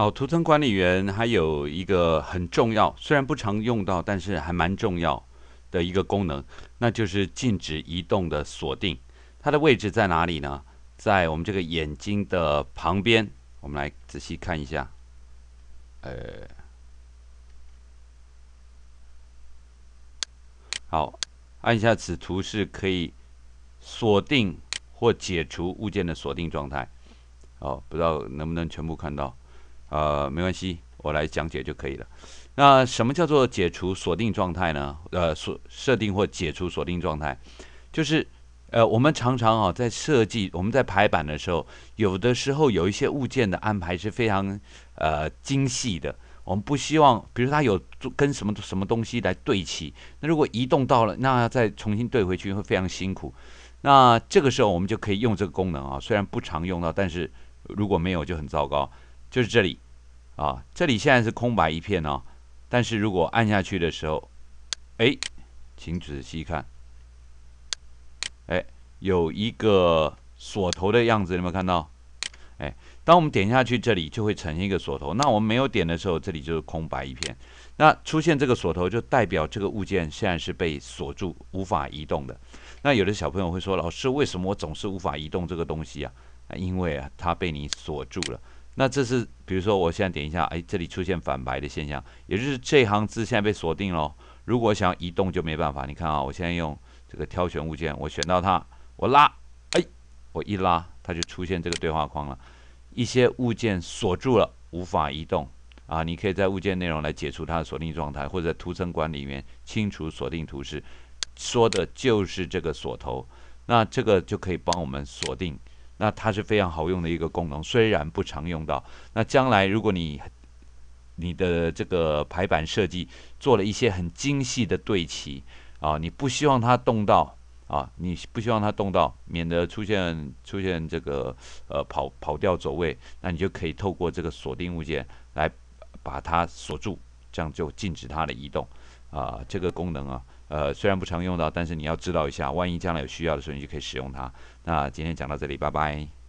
好，图层管理员还有一个很重要，虽然不常用到，但是还蛮重要的一个功能，那就是禁止移动的锁定。它的位置在哪里呢？在我们这个眼睛的旁边。我们来仔细看一下。呃，好，按下此图是可以锁定或解除物件的锁定状态。哦，不知道能不能全部看到。呃，没关系，我来讲解就可以了。那什么叫做解除锁定状态呢？呃，锁设定或解除锁定状态，就是呃，我们常常啊在设计我们在排版的时候，有的时候有一些物件的安排是非常呃精细的。我们不希望，比如它有跟什么什么东西来对齐，那如果移动到了，那再重新对回去会非常辛苦。那这个时候我们就可以用这个功能啊，虽然不常用到，但是如果没有就很糟糕。就是这里，啊，这里现在是空白一片哦。但是如果按下去的时候，哎，请仔细看，哎，有一个锁头的样子，有没有看到？哎，当我们点下去，这里就会呈现一个锁头。那我们没有点的时候，这里就是空白一片。那出现这个锁头，就代表这个物件现在是被锁住，无法移动的。那有的小朋友会说：“老师，为什么我总是无法移动这个东西啊？”因为啊，它被你锁住了。那这是，比如说，我现在点一下，哎，这里出现反白的现象，也就是这行字现在被锁定了。如果想要移动就没办法。你看啊，我现在用这个挑选物件，我选到它，我拉，哎，我一拉，它就出现这个对话框了。一些物件锁住了，无法移动啊。你可以在物件内容来解除它的锁定状态，或者在图层管理里面清除锁定图示，说的就是这个锁头。那这个就可以帮我们锁定。那它是非常好用的一个功能，虽然不常用到。那将来如果你你的这个排版设计做了一些很精细的对齐啊，你不希望它动到啊，你不希望它动到，免得出现出现这个呃跑跑掉走位，那你就可以透过这个锁定物件来把它锁住，这样就禁止它的移动啊。这个功能啊。呃，虽然不常用到，但是你要知道一下，万一将来有需要的时候，你就可以使用它。那今天讲到这里，拜拜。